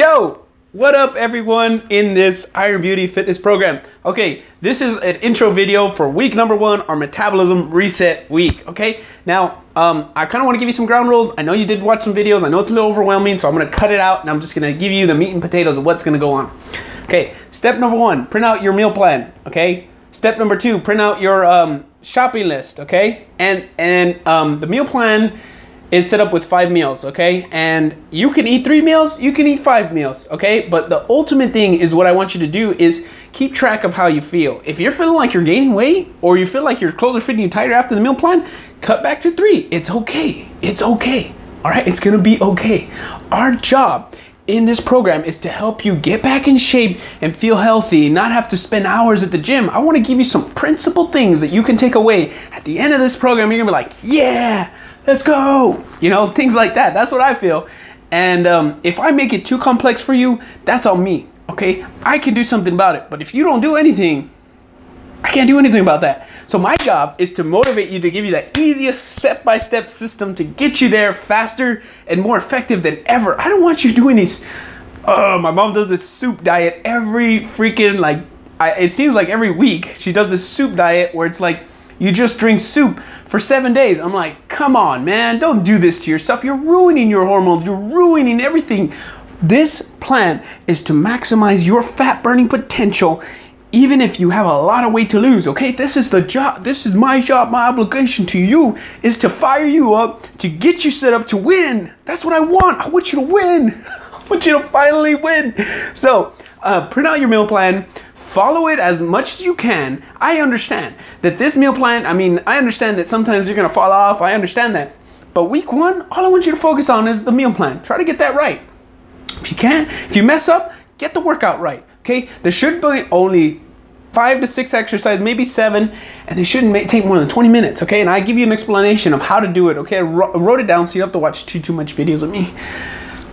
Yo, what up everyone in this Iron Beauty fitness program? Okay, this is an intro video for week number one, our metabolism reset week, okay? Now, um, I kind of want to give you some ground rules. I know you did watch some videos. I know it's a little overwhelming, so I'm going to cut it out and I'm just going to give you the meat and potatoes of what's going to go on. Okay, step number one, print out your meal plan, okay? Step number two, print out your um, shopping list, okay? And, and um, the meal plan is set up with five meals, okay? And you can eat three meals, you can eat five meals, okay? But the ultimate thing is what I want you to do is keep track of how you feel. If you're feeling like you're gaining weight or you feel like your clothes are fitting you tighter after the meal plan, cut back to three. It's okay. It's okay. All right? It's gonna be okay. Our job in this program is to help you get back in shape and feel healthy, not have to spend hours at the gym. I want to give you some principal things that you can take away. At the end of this program, you're gonna be like, yeah, let's go. You know, things like that. That's what I feel. And um, if I make it too complex for you, that's on me. Okay, I can do something about it. But if you don't do anything, I can't do anything about that. So my job is to motivate you to give you the easiest step-by-step system to get you there faster and more effective than ever. I don't want you doing these. Oh, my mom does this soup diet every freaking like. I, it seems like every week she does this soup diet where it's like you just drink soup for seven days. I'm like, come on, man, don't do this to yourself. You're ruining your hormones. You're ruining everything. This plan is to maximize your fat burning potential even if you have a lot of weight to lose, okay? This is the job. This is my job. My obligation to you is to fire you up, to get you set up to win. That's what I want. I want you to win. I want you to finally win. So, uh, print out your meal plan. Follow it as much as you can. I understand that this meal plan, I mean, I understand that sometimes you're gonna fall off. I understand that. But week one, all I want you to focus on is the meal plan. Try to get that right. If you can't, if you mess up, get the workout right. Okay, there should be only five to six exercises, maybe seven, and they shouldn't take more than 20 minutes. Okay, and I give you an explanation of how to do it. Okay, I wrote it down so you don't have to watch too too much videos of me.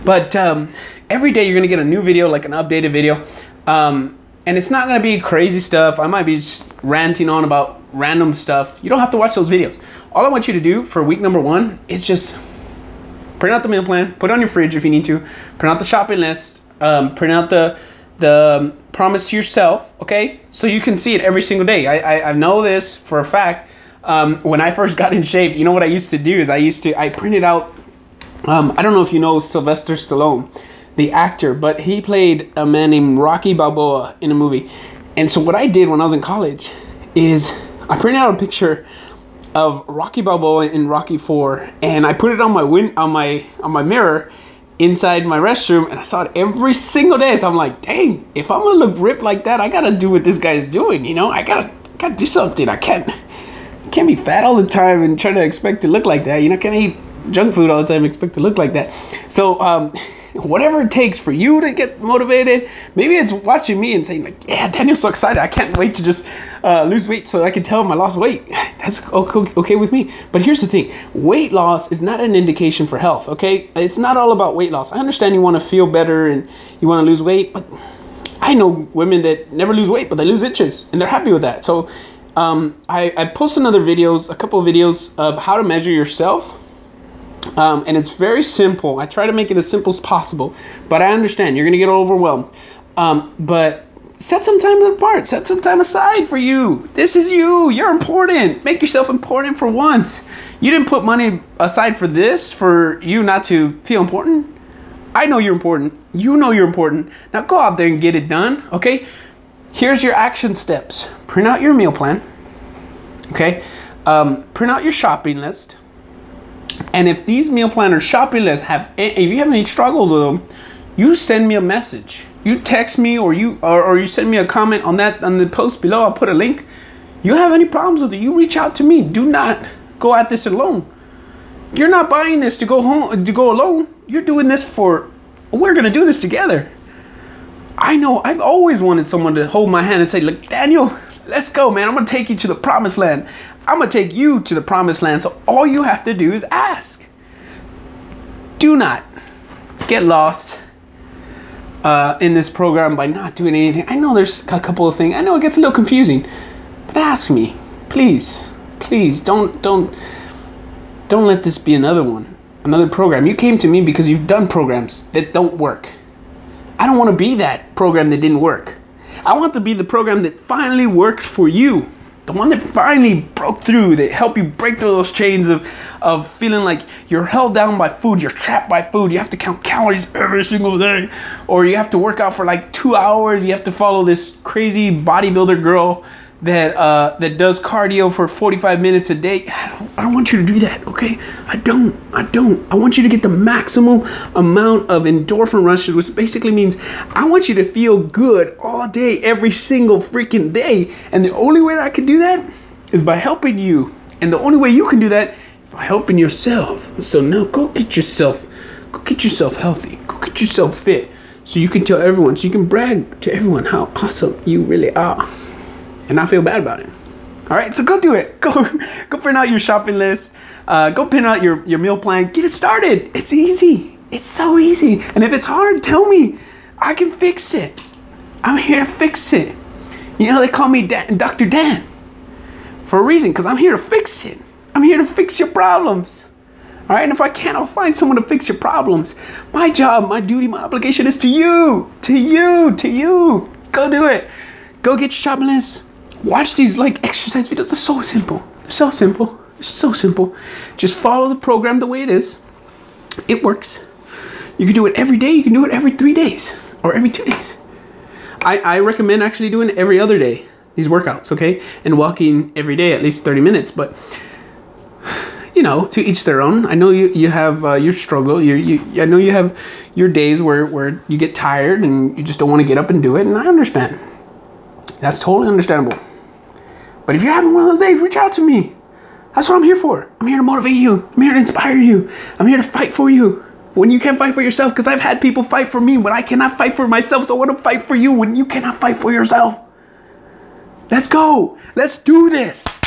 But um, every day you're gonna get a new video, like an updated video. Um, and it's not gonna be crazy stuff. I might be just ranting on about random stuff. You don't have to watch those videos. All I want you to do for week number one is just print out the meal plan, put it on your fridge if you need to, print out the shopping list, um, print out the the um, promise to yourself, okay? So you can see it every single day. I, I, I know this for a fact. Um, when I first got in shape, you know what I used to do is I used to, I printed out, um, I don't know if you know Sylvester Stallone, the actor, but he played a man named Rocky Balboa in a movie. And so what I did when I was in college is I printed out a picture of Rocky Balboa in Rocky 4 and I put it on my win on my on my mirror inside my restroom and I saw it every single day. So I'm like, dang, if I'm gonna look ripped like that, I gotta do what this guy is doing, you know? I gotta gotta do something. I can't can't be fat all the time and try to expect to look like that. You know, can't eat junk food all the time and expect to look like that. So um whatever it takes for you to get motivated. Maybe it's watching me and saying like, "Yeah, Daniel's so excited! I can't wait to just uh, lose weight so I can tell him I lost weight." That's okay with me. But here's the thing: weight loss is not an indication for health. Okay, it's not all about weight loss. I understand you want to feel better and you want to lose weight, but I know women that never lose weight, but they lose inches and they're happy with that. So. Um, I, I post another videos, a couple of videos of how to measure yourself um, and it's very simple. I try to make it as simple as possible, but I understand you're going to get overwhelmed. Um, but set some time apart, set some time aside for you. This is you. You're important. Make yourself important for once. You didn't put money aside for this, for you not to feel important. I know you're important. You know you're important. Now go out there and get it done, okay? Here's your action steps print out your meal plan, okay? Um, print out your shopping list and if these meal planners shopping lists have, if you have any struggles with them, you send me a message. You text me or you or, or you send me a comment on that on the post below. I'll put a link. You have any problems with it? You reach out to me. Do not go at this alone. You're not buying this to go home to go alone. You're doing this for. We're gonna do this together. I know. I've always wanted someone to hold my hand and say, "Look, Daniel, let's go, man. I'm gonna take you to the promised land. I'm gonna take you to the promised land. So all you have to do is ask. Do not get lost uh, in this program by not doing anything. I know there's a couple of things. I know it gets a little confusing, but ask me, please, please. Don't don't don't let this be another one, another program. You came to me because you've done programs that don't work. I don't want to be that program that didn't work. I want to be the program that finally worked for you. The one that finally broke through, that helped you break through those chains of, of feeling like you're held down by food, you're trapped by food, you have to count calories every single day, or you have to work out for like two hours, you have to follow this crazy bodybuilder girl that uh, that does cardio for 45 minutes a day. I don't, I don't want you to do that, okay? I don't. I don't. I want you to get the maximum amount of endorphin rushes, which basically means I want you to feel good all day, every single freaking day. And the only way that I can do that is by helping you. And the only way you can do that by helping yourself. So now go get yourself, go get yourself healthy. Go get yourself fit. So you can tell everyone, so you can brag to everyone how awesome you really are and not feel bad about it. All right, so go do it. Go, go print out your shopping list. Uh, go print out your, your meal plan. Get it started. It's easy. It's so easy. And if it's hard, tell me. I can fix it. I'm here to fix it. You know, they call me Dan, Dr. Dan for a reason, because I'm here to fix it. I'm here to fix your problems. All right, and if I can't, I'll find someone to fix your problems. My job, my duty, my obligation is to you, to you, to you. Go do it. Go get your shopping list watch these like exercise videos. They're so simple. They're so simple. They're so simple. Just follow the program the way it is. It works. You can do it every day. You can do it every three days or every two days. I, I recommend actually doing every other day, these workouts, okay? And walking every day at least 30 minutes. But, you know, to each their own. I know you, you have uh, your struggle. You, you, I know you have your days where, where you get tired and you just don't want to get up and do it. And I understand. That's totally understandable. But if you're having one of those days, reach out to me. That's what I'm here for. I'm here to motivate you. I'm here to inspire you. I'm here to fight for you when you can't fight for yourself because I've had people fight for me when I cannot fight for myself. So I want to fight for you when you cannot fight for yourself. Let's go. Let's do this.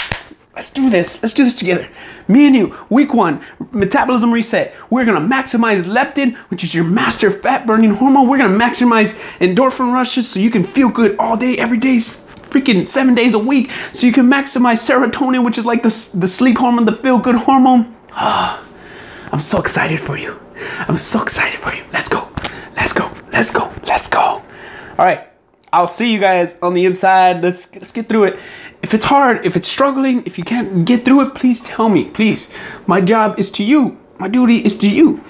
Let's do this. Let's do this together. Me and you, week one, metabolism reset. We're gonna maximize leptin, which is your master fat burning hormone. We're gonna maximize endorphin rushes so you can feel good all day, every day, freaking seven days a week, so you can maximize serotonin, which is like the, the sleep hormone, the feel good hormone. Ah, I'm so excited for you. I'm so excited for you. Let's go. Let's go. Let's go. Let's go. All right. I'll see you guys on the inside. Let's let's get through it. If it's hard, if it's struggling, if you can't get through it, please tell me. Please. My job is to you. My duty is to you.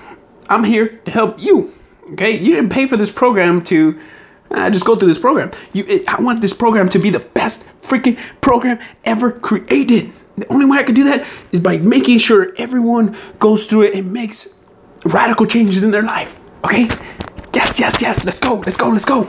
I'm here to help you. Okay? You didn't pay for this program to uh, just go through this program. You, it, I want this program to be the best freaking program ever created. The only way I can do that is by making sure everyone goes through it and makes radical changes in their life. Okay? Yes, yes, yes. Let's go. Let's go. Let's go.